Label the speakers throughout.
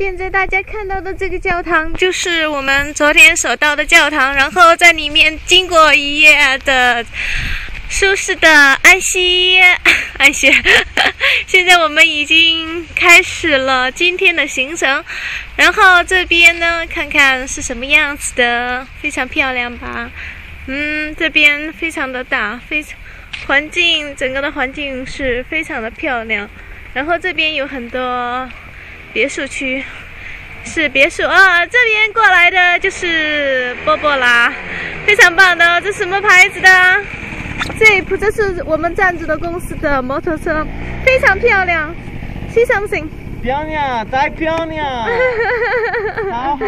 Speaker 1: 现在大家看到的这个教堂，就是我们昨天所到的教堂。然后在里面经过一夜的舒适的安息 安歇。现在我们已经开始了今天的行程。然后这边呢，看看是什么样子的，非常漂亮吧？嗯，这边非常的大，非常环境整个的环境是非常的漂亮。然后这边有很多。别墅区是别墅啊，这边过来的就是波波啦，非常棒的。这什么牌子的？Jeep，这是我们赞助的公司的摩托车，非常漂亮。See something？
Speaker 2: 漂亮，太漂亮。好好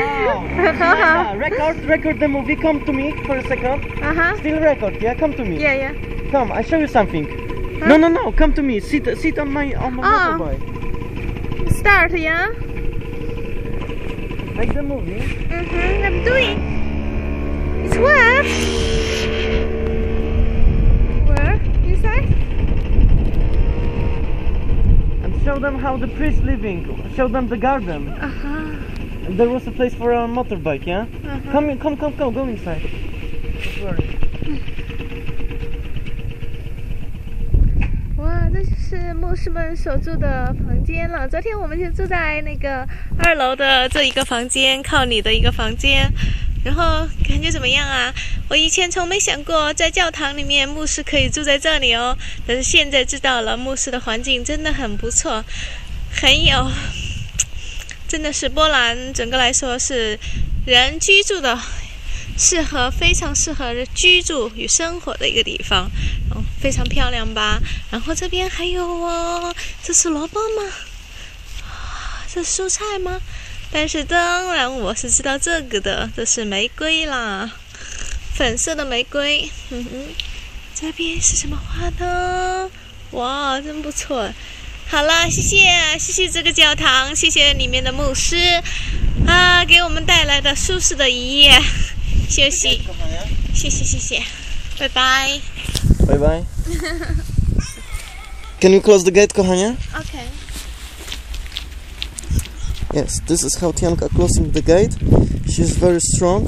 Speaker 2: 好好。Record, record the movie. Come to me for a second.
Speaker 1: Uh huh.
Speaker 2: Still record, yeah. Come to me.
Speaker 1: Yeah, yeah.
Speaker 2: Come, I show you something. No, no, no. Come to me. Sit, sit on my on my motorbike.
Speaker 1: Start, yeah?
Speaker 2: Like the movie?
Speaker 1: Mm-hmm, I'm doing. It's where? Where? Inside?
Speaker 2: And show them how the priest living. Show them the garden.
Speaker 1: Uh-huh.
Speaker 2: And there was a place for a motorbike, yeah?
Speaker 1: Uh-huh.
Speaker 2: Come, come, come, come, go inside.
Speaker 1: 牧师们所住的房间了。昨天我们就住在那个二楼的这一个房间，靠里的一个房间。然后感觉怎么样啊？我以前从没想过在教堂里面牧师可以住在这里哦。但是现在知道了，牧师的环境真的很不错，很有，真的是波兰整个来说是人居住的。适合非常适合居住与生活的一个地方，非常漂亮吧？然后这边还有哦，这是萝卜吗？这是蔬菜吗？但是当然我是知道这个的，这是玫瑰啦，粉色的玫瑰。嗯哼，这边是什么花呢？哇，真不错。好了，谢谢，谢谢这个教堂，谢谢里面的牧师啊，给我们带来的舒适的一夜。休息，谢谢谢谢，拜拜。
Speaker 2: Bye bye. Can you close the gate, kochanie?
Speaker 1: Okay.
Speaker 2: Yes, this is how Tianka closing the gate. She's very strong.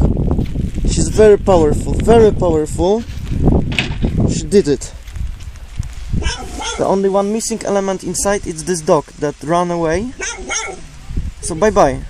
Speaker 2: She's very powerful, very powerful. She did it. The only one missing element inside is this dog that ran away. So bye bye.